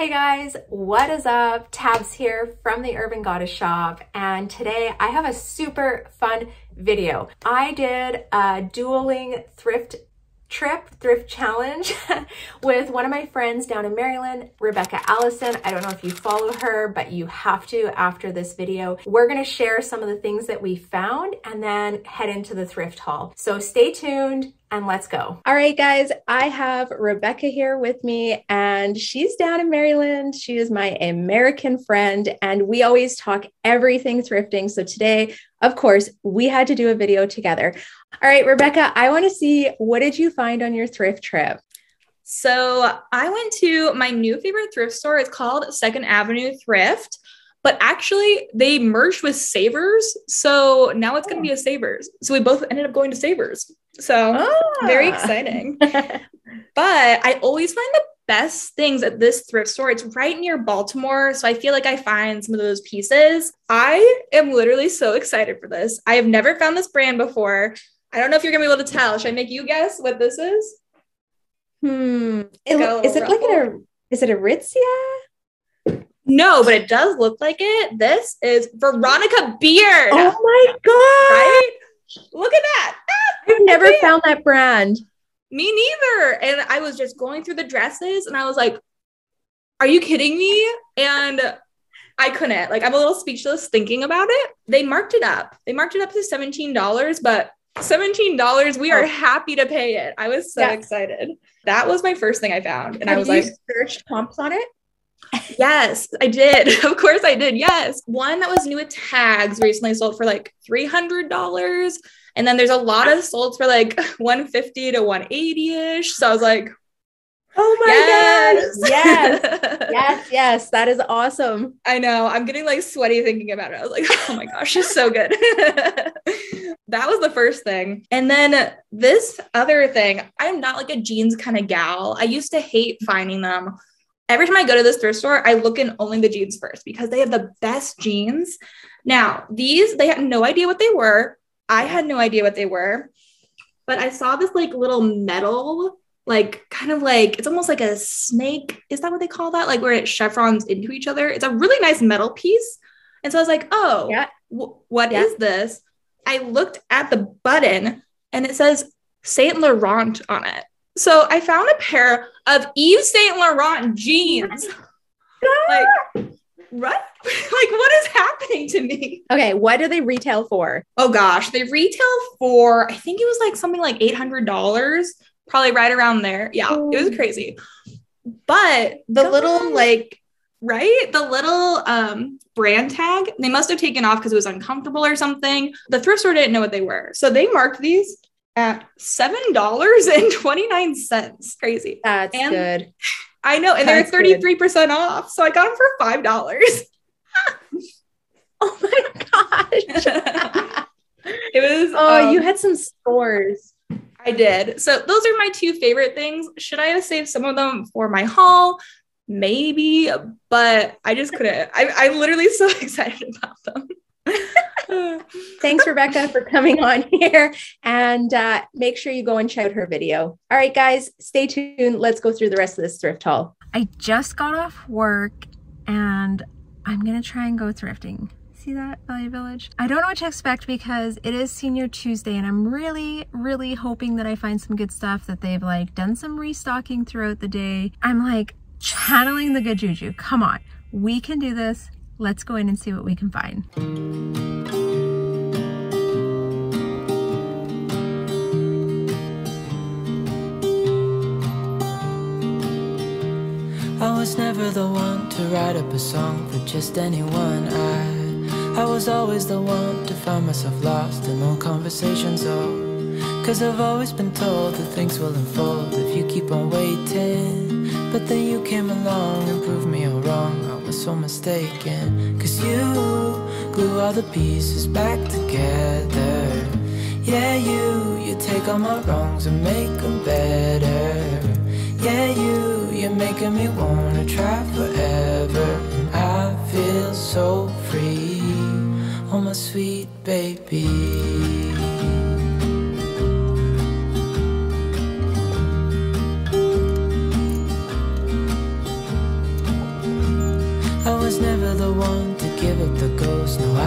Hey guys, what is up? Tabs here from the Urban Goddess Shop and today I have a super fun video. I did a dueling thrift trip, thrift challenge with one of my friends down in Maryland, Rebekah Allison. I don't know if you follow her, but you have to after this video. We're gonna share some of the things that we found and then head into the thrift haul. So stay tuned and let's go. All right, guys, I have Rebekah here with me, and she's down in Maryland. She is my American friend, and we always talk everything thrifting. So today, of course, we had to do a video together. All right, Rebekah, I want to see what did you find on your thrift trip? So I went to my new favorite thrift store. It's called Second Avenue Thrift but actually they merged with Savers. So now it's going to be a Savers. So we both ended up going to Savers. So ah. very exciting. but I always find the best things at this thrift store. It's right near Baltimore. So I feel like I find some of those pieces. I am literally so excited for this. I have never found this brand before. I don't know if you're going to be able to tell. Should I make you guess what this is? Hmm. It, is it like a, is it Aritzia? No, but it does look like it. This is Veronica Beard. Oh my god! Right? Look at that. Ah, I've never found that brand. Me neither. And I was just going through the dresses and I was like, are you kidding me? And I couldn't. Like, I'm a little speechless thinking about it. They marked it up. They marked it up to $17, but $17, we are oh. happy to pay it. I was so excited. That was my first thing I found. And Have I was like, searched comps on it? Yes, I did. of course I did. Yes. One that was new with tags recently sold for like $300. And then there's a lot of sold for like 150 to 180-ish. So I was like, Oh my yes. gosh. Yes. yes. Yes. That is awesome. I know. I'm getting like sweaty thinking about it. I was like, oh my gosh, it's so good. that was the first thing. And then this other thing, I'm not like a jeans kind of gal. I used to hate finding them every time I go to this thrift store, I look in only the jeans first because they have the best jeans. Now, these, they had no idea what they were. I had no idea what they were, but I saw this like little metal, like kind of like it's almost like a snake. Is that what they call that? Like where it chevrons into each other. It's a really nice metal piece. And so I was like, oh, yeah. W- what yeah. is this? I looked at the button and it says Saint Laurent on it. So I found a pair of Yves Saint Laurent jeans. like, what? like, what is happening to me? Okay, what do they retail for? Oh gosh, they retail for I think it was like something like eight hundred dollars, probably right around there. Yeah, it was crazy. But the Come little like right the little um brand tag they must have taken off because it was uncomfortable or something the thrift store didn't know what they were so they marked these at seven dollars and twenty nine cents. Crazy. That's and good. I know, and That's they're thirty three percent off. So I got them for five dollars. oh my gosh! it was. Oh, um, you had some scores. I did. So those are my two favorite things. Should I have saved some of them for my haul? Maybe, but I just couldn't. I, I'm literally so excited about them. Thanks, Rebekah, for coming on here. And uh, make sure you go and check out her video. All right, guys, stay tuned. Let's go through the rest of this thrift haul. I just got off work and I'm going to try and go thrifting. See that, Value Village? I don't know what to expect because it is Senior Tuesday and I'm really, really hoping that I find some good stuff that they've like done some restocking throughout the day. I'm like channeling the good juju. Come on, we can do this. Let's go in and see what we can find. I was never the one to write up a song for just anyone. I I was always the one to find myself lost in old conversations. Oh Cause I've always been told that things will unfold if you keep on waiting. But then you came along and proved me all wrong so mistaken Cause you glue all the pieces back together. Yeah, you, you take all my wrongs and make them better. Yeah, you, you're making me wanna try forever. And I feel so free Oh, my sweet baby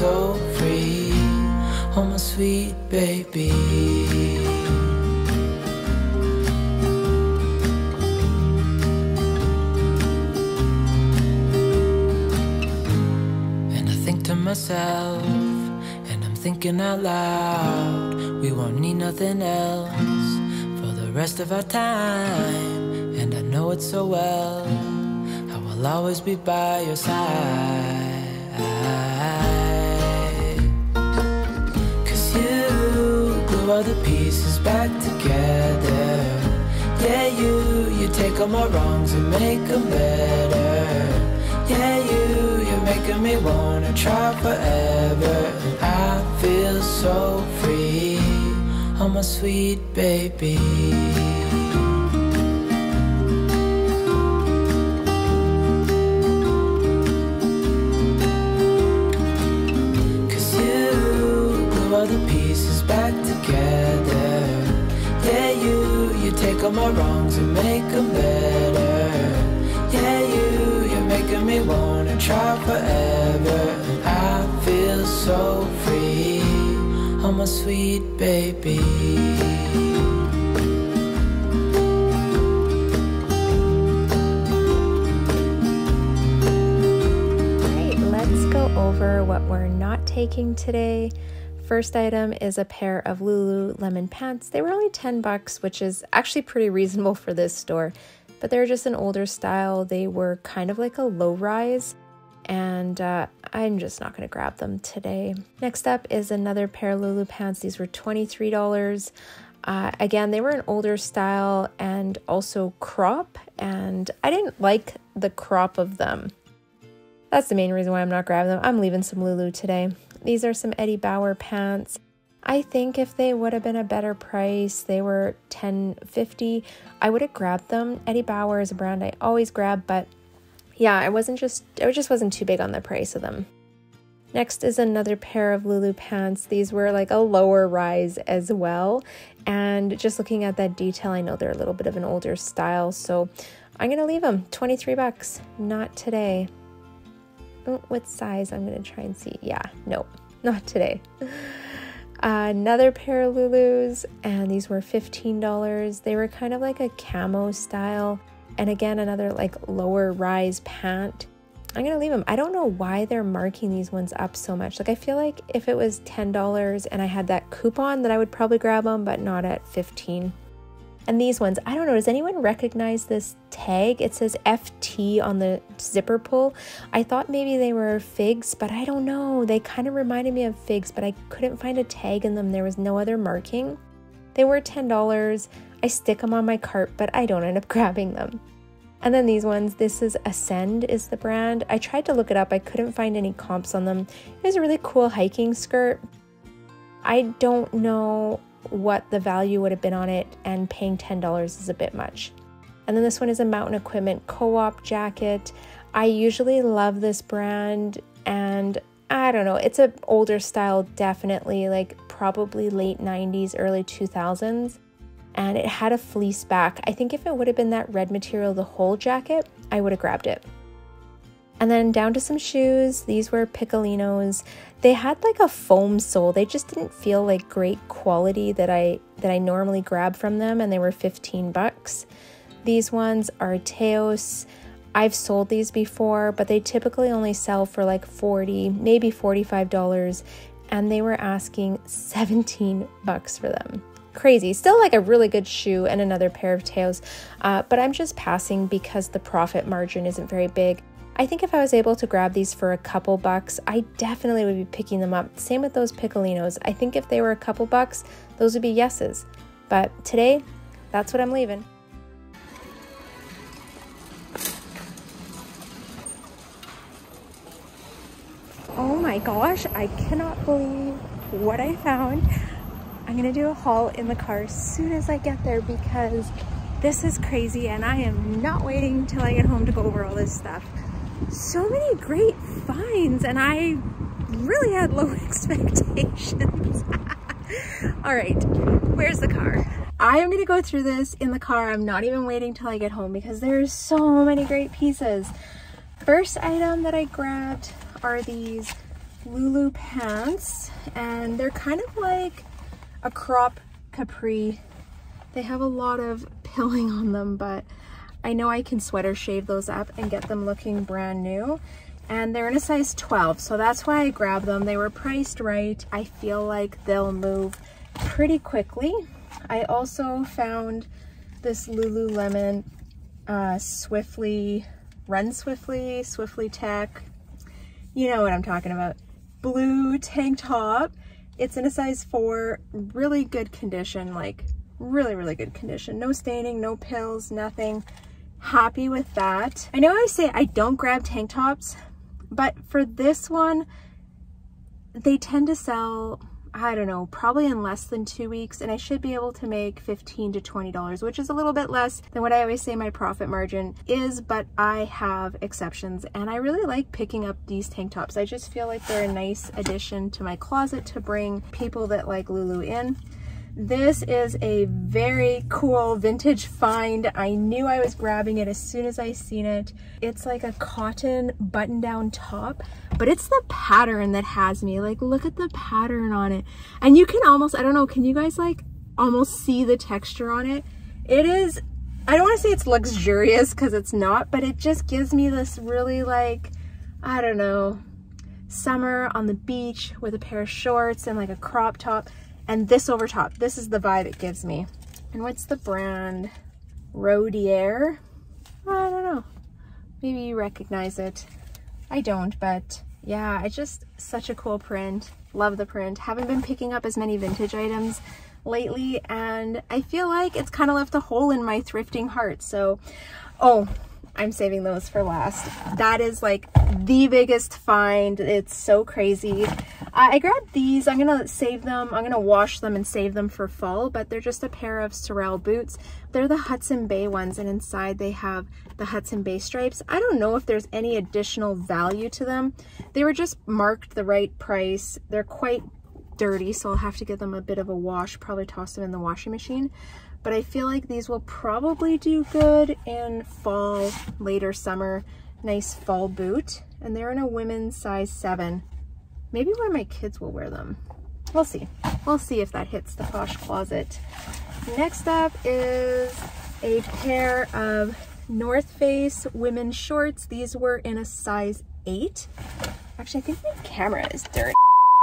So free, oh my sweet baby. And I think to myself, and I'm thinking out loud, we won't need nothing else for the rest of our time. And I know it so well, I will always be by your side. All the pieces back together. Yeah, you, you take all my wrongs and make them better. Yeah, you, you're making me wanna try forever. I feel so free, oh my sweet baby. All my wrongs and make them better. Yeah, you, you're making me wanna try forever. And I feel so free, oh my sweet baby. Alright, let's go over what we're not taking today. First item is a pair of Lululemon pants. They were only 10 bucks, which is actually pretty reasonable for this store, but they're just an older style. They were kind of like a low rise, and uh, I'm just not going to grab them today. Next up is another pair of Lulu pants. These were $23. Uh, again, they were an older style and also crop, and I didn't like the crop of them. That's the main reason why I'm not grabbing them. I'm leaving some Lulu today. These are some Eddie Bauer pants. I think if they would have been a better price, they were 10.50, I would have grabbed them. Eddie Bauer is a brand I always grab, but yeah, I wasn't just I just wasn't too big on the price of them. Next is another pair of Lulu pants. These were like a lower rise as well. And just looking at that detail, I know they're a little bit of an older style, so I'm going to leave them 23 bucks. Not today. Oh, what size? I'm going to try and see. Yeah, nope, not today. another pair of Lulus, and these were $15. They were kind of like a camo style. And again, another like lower rise pant. I'm gonna leave them. I don't know why they're marking these ones up so much. Like I feel like if it was $10 and I had that coupon that I would probably grab them, but not at 15. And these ones, I don't know, does anyone recognize this tag? It says FT on the zipper pull. I thought maybe they were figs, but I don't know. They kind of reminded me of figs, but I couldn't find a tag in them. There was no other marking. They were $10. I stick them on my cart, but I don't end up grabbing them. And then these ones, this is Ascend is the brand. I tried to look it up. I couldn't find any comps on them. It was a really cool hiking skirt. I don't know what the value would have been on it and paying $10 is a bit much. And then this one is a Mountain Equipment co-op jacket. I usually love this brand and I don't know, it's an older style definitely like probably late 90s, early 2000s and it had a fleece back. I think if it would have been that red material, the whole jacket, I would have grabbed it. And then down to some shoes. These were Pikolinos. They had like a foam sole. They just didn't feel like great quality that I that I normally grab from them and they were 15 bucks. These ones are Teos. I've sold these before, but they typically only sell for like 40, maybe $45 and they were asking 17 bucks for them crazy. Still like a really good shoe and another pair of Teos, uh, but I'm just passing because the profit margin isn't very big. I think if I was able to grab these for a couple bucks, I definitely would be picking them up. Same with those Pikolinos. I think if they were a couple bucks, those would be yeses. But today, that's what I'm leaving. Oh my gosh, I cannot believe what I found. I'm gonna do a haul in the car as soon as I get there because this is crazy and I am not waiting till I get home to go over all this stuff. So many great finds and I really had low expectations. all right, where's the car? I am gonna go through this in the car. I'm not even waiting till I get home because there's so many great pieces. First item that I grabbed are these Lulu pants and they're kind of like a crop capri. They have a lot of pilling on them, but I know I can sweater shave those up and get them looking brand new. And they're in a size 12, so that's why I grabbed them. They were priced right. I feel like they'll move pretty quickly. I also found this Lululemon uh, Swiftly, Run Swiftly, Swiftly Tech. You know what I'm talking about. Blue tank top. It's in a size four, really good condition, like really, really good condition. No staining, no pills, nothing. Happy with that. I know I say I don't grab tank tops, but for this one, they tend to sell I don't know, probably in less than two weeks and I should be able to make 15 to $20, which is a little bit less than what I always say my profit margin is, but I have exceptions and I really like picking up these tank tops. I just feel like they're a nice addition to my closet to bring people that like Lulu in. This is a very cool vintage find. I knew I was grabbing it as soon as I seen it. It's like a cotton button-down top, but it's the pattern that has me. Like, look at the pattern on it. And you can almost, I don't know, can you guys like almost see the texture on it? It is, I don't want to say it's luxurious because it's not, but it just gives me this really like, I don't know, summer on the beach with a pair of shorts and like a crop top and this over top. This is the vibe it gives me. And what's the brand? Rodier? I don't know. Maybe you recognize it. I don't, but yeah, it's just such a cool print. Love the print. Haven't been picking up as many vintage items lately, and I feel like it's kind of left a hole in my thrifting heart. So, oh, I'm saving those for last. That is like the biggest find. It's so crazy. I grabbed these. I'm going to save them. I'm going to wash them and save them for fall, but they're just a pair of Sorel boots. They're the Hudson Bay ones, and inside they have the Hudson Bay stripes. I don't know if there's any additional value to them. They were just marked the right price. They're quite dirty, so I'll have to give them a bit of a wash, probably toss them in the washing machine. But I feel like these will probably do good in fall, later summer. Nice fall boot. And they're in a women's size 7. Maybe one of my kids will wear them. We'll see. We'll see if that hits the posh closet. Next up is a pair of North Face women's shorts. These were in a size 8. Actually, I think my camera is dirty.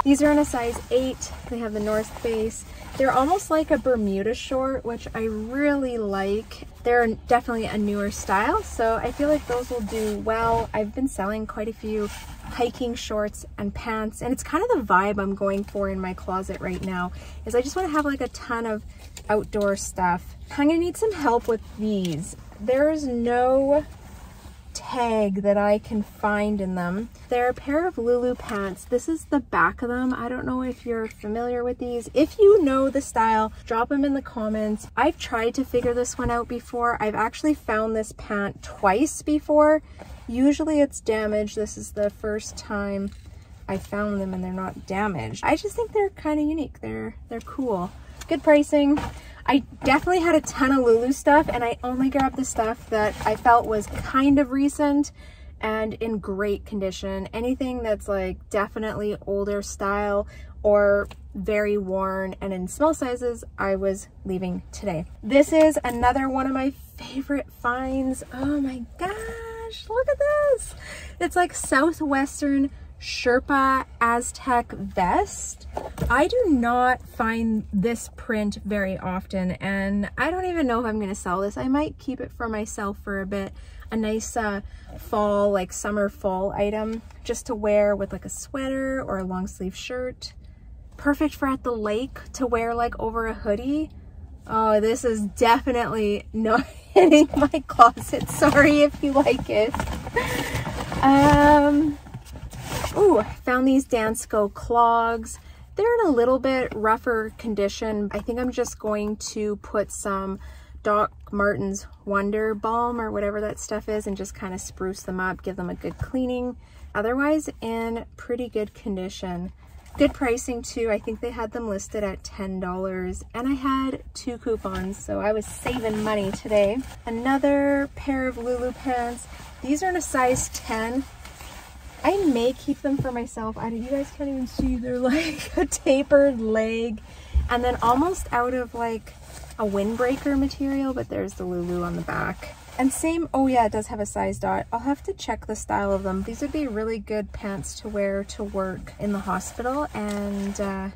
These are in a size 8. They have the North Face. They're almost like a Bermuda short, which I really like. They're definitely a newer style, so I feel like those will do well. I've been selling quite a few hiking shorts and pants and it's kind of the vibe I'm going for in my closet right now is I just want to have like a ton of outdoor stuff. I'm gonna need some help with these. There's no tag that I can find in them. They're a pair of Lulu pants. This is the back of them. I don't know if you're familiar with these. If you know the style, drop them in the comments. I've tried to figure this one out before. I've actually found this pant twice before Usually it's damaged. This is the first time I found them and they're not damaged. I just think they're kind of unique. They're, they're cool. Good pricing. I definitely had a ton of Lulu stuff and I only grabbed the stuff that I felt was kind of recent and in great condition. Anything that's like definitely older style or very worn and in small sizes, I was leaving today. This is another one of my favorite finds. Oh my gosh, look at this. It's like Southwestern Sherpa Aztec vest. I do not find this print very often and I don't even know if I'm going to sell this. I might keep it for myself for a bit. A nice uh, fall, like summer fall item just to wear with like a sweater or a long sleeve shirt. Perfect for at the lake to wear like over a hoodie. Oh, this is definitely not hitting my closet. Sorry if you like it. Um, Oh, found these Dansko clogs. They're in a little bit rougher condition. I think I'm just going to put some Doc Martens Wonder Balm or whatever that stuff is and just kind of spruce them up, give them a good cleaning. Otherwise, in pretty good condition. Good pricing too. I think they had them listed at $10 and I had two coupons, so I was saving money today. Another pair of Lulu pants. These are in a size 10. I may keep them for myself. I you guys can't even see. They're like a tapered leg and then almost out of like a windbreaker material, but there's the Lulu on the back. And same, oh yeah, it does have a size dot. I'll have to check the style of them. These would be really good pants to wear to work in the hospital and uh,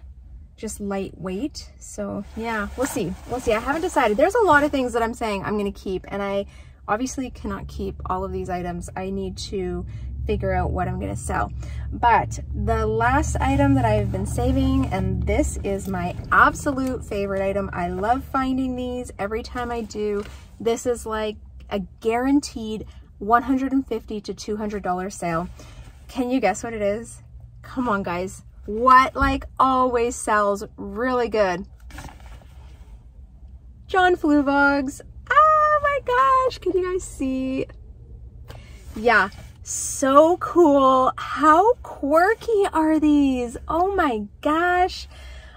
just lightweight. So yeah, we'll see. We'll see. I haven't decided. There's a lot of things that I'm saying I'm going to keep and I obviously cannot keep all of these items. I need to figure out what I'm gonna sell. But the last item that I've been saving, and this is my absolute favorite item. I love finding these every time I do. This is like a guaranteed 150 to $200 sale. Can you guess what it is? Come on guys. What like always sells really good? John Fluevogs. Oh my gosh, can you guys see? Yeah, so cool. How quirky are these? Oh my gosh.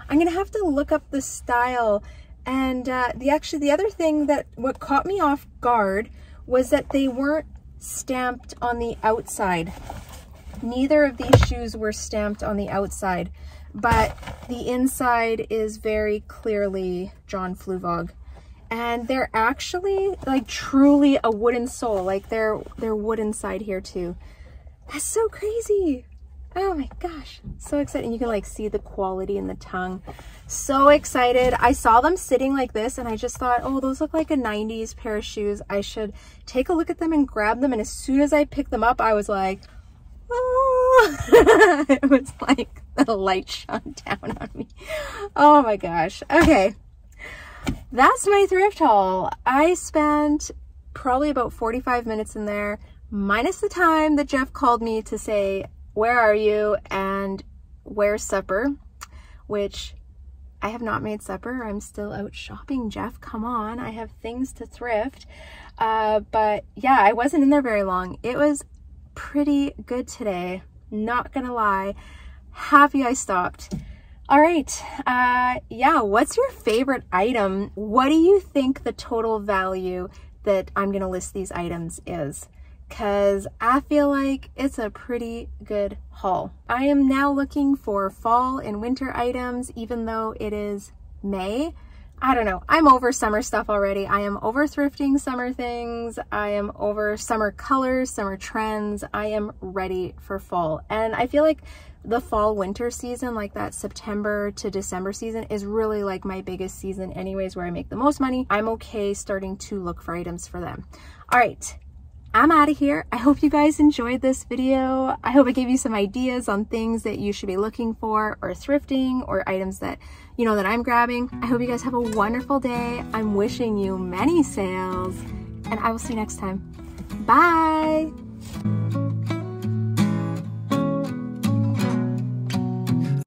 I'm gonna have to look up the style. And uh, the actually the other thing that what caught me off guard was that they weren't stamped on the outside. Neither of these shoes were stamped on the outside, but the inside is very clearly John Fluevog and they're actually like truly a wooden sole. Like they're they're wood inside here too. That's so crazy. Oh my gosh. So excited. You can like see the quality in the tongue. So excited. I saw them sitting like this and i just thought oh those look like a 90s pair of shoes. I should take a look at them and grab them. And as soon as i picked them up i was like oh. It was like the light shone down on me. Oh my gosh. Okay that's my thrift haul. I spent probably about 45 minutes in there, minus the time that Jeff called me to say, where are you and where's supper, which I have not made supper. I'm still out shopping, Jeff. Come on. I have things to thrift. Uh, but yeah, I wasn't in there very long. It was pretty good today. Not gonna lie. Happy I stopped. All right, uh, yeah, what's your favorite item? What do you think the total value that I'm gonna list these items is? Cause I feel like it's a pretty good haul. I am now looking for fall and winter items, even though it is May. I don't know. I'm over summer stuff already. I am over thrifting summer things. I am over summer colors, summer trends. I am ready for fall. And I feel like the fall winter season like that September to December season is really like my biggest season anyways where I make the most money. I'm okay starting to look for items for them. All right, I'm out of here. I hope you guys enjoyed this video. I hope it gave you some ideas on things that you should be looking for or thrifting or items that you know that I'm grabbing. I hope you guys have a wonderful day. I'm wishing you many sales and I will see you next time. Bye.